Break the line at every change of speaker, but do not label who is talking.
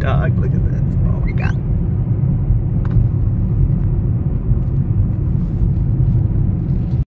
dog. Look at this.